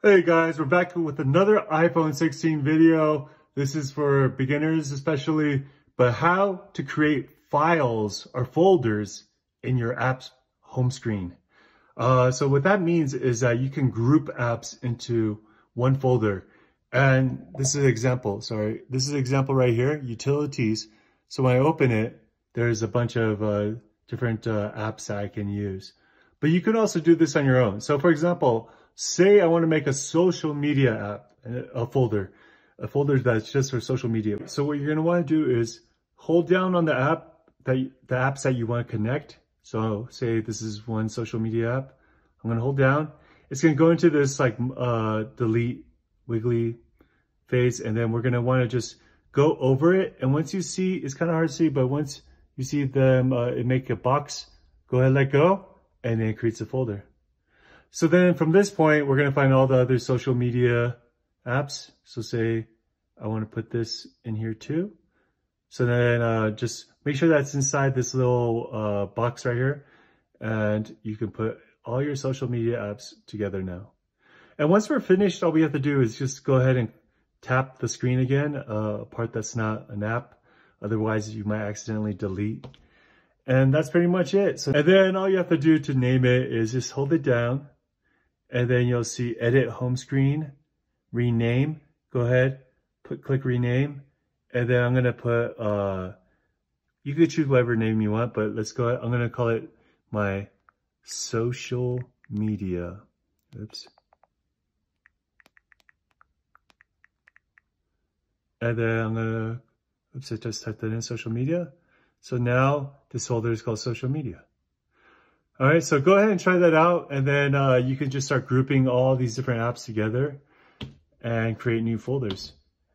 Hey guys, we're back with another iPhone 16 video. This is for beginners especially, but how to create files or folders in your app's home screen. Uh, so what that means is that you can group apps into one folder. And this is an example, sorry. This is an example right here, utilities. So when I open it, there's a bunch of uh, different uh, apps that I can use. But you can also do this on your own. So for example, say I want to make a social media app, a folder, a folder that's just for social media. So what you're going to want to do is hold down on the app that the apps that you want to connect. So say this is one social media app. I'm going to hold down. It's going to go into this like uh, delete wiggly phase. And then we're going to want to just go over it. And once you see, it's kind of hard to see, but once you see them uh, it make a box, go ahead, let go, and then it creates a folder. So then from this point, we're going to find all the other social media apps. So say I want to put this in here too. So then uh, just make sure that's inside this little uh, box right here. And you can put all your social media apps together now. And once we're finished, all we have to do is just go ahead and tap the screen again, uh, a part that's not an app. Otherwise, you might accidentally delete. And that's pretty much it. So, and then all you have to do to name it is just hold it down and then you'll see edit home screen, rename. Go ahead, put click rename. And then I'm going to put, uh, you could choose whatever name you want, but let's go ahead. I'm going to call it my social media. Oops. And then I'm to, oops, I just typed that in social media. So now this folder is called social media. All right, so go ahead and try that out. And then uh, you can just start grouping all these different apps together and create new folders.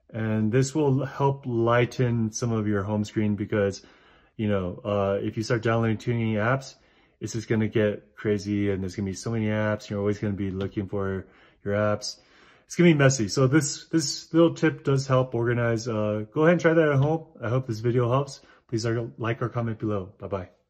And this will help lighten some of your home screen because, you know, uh, if you start downloading too many apps, it's just going to get crazy and there's going to be so many apps. You're always going to be looking for your apps. It's going to be messy. So this, this little tip does help organize. Uh, go ahead and try that at home. I hope this video helps. Please like or comment below. Bye-bye.